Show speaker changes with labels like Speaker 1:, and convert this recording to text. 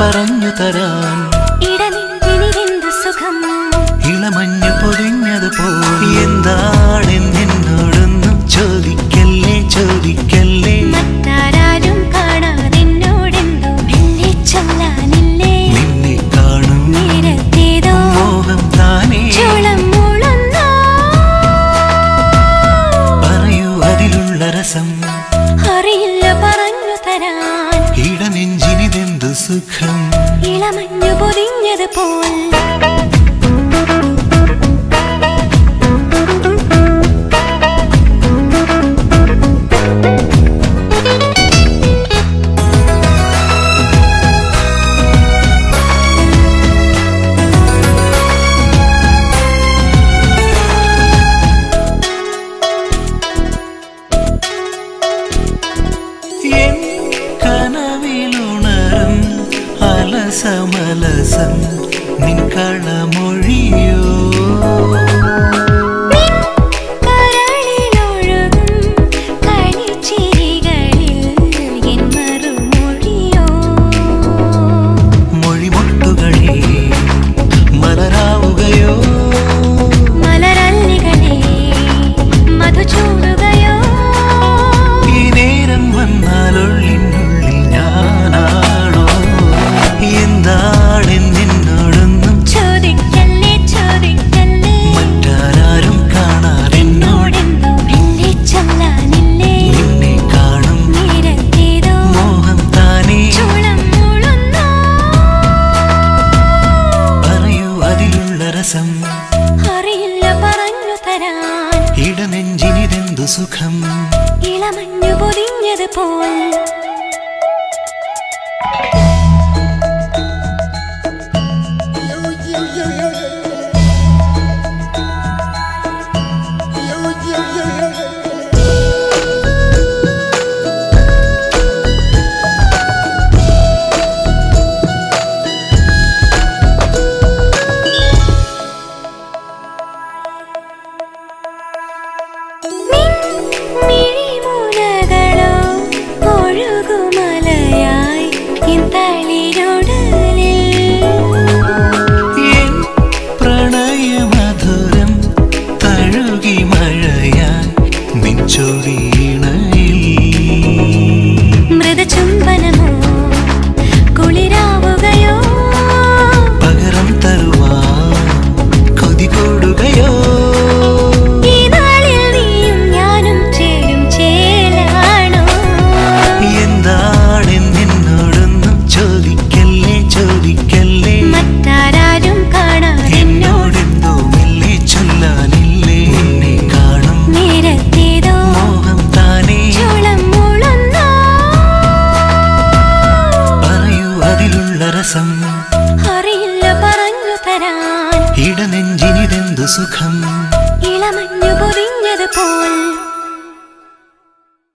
Speaker 1: പറഞ്ഞു തരാൻ
Speaker 2: സുഖം.
Speaker 1: ഇളമഞ്ഞു
Speaker 2: പൊതിഞ്ഞത് പോൽ
Speaker 1: രസമലസം നിൻ കളമൊഴിയോ? രസം
Speaker 2: അറിയില്ല പറഞ്ഞു തരാൻ.
Speaker 1: ഇടനെഞ്ചിനിതെന്തു സുഖം?
Speaker 2: ഇളമഞ്ഞു പൊതിഞ്ഞത് പോൽ
Speaker 1: സുഖം.
Speaker 2: ഇളമഞ്ഞു പൊതിഞ്ഞത് പോൽ